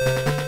You.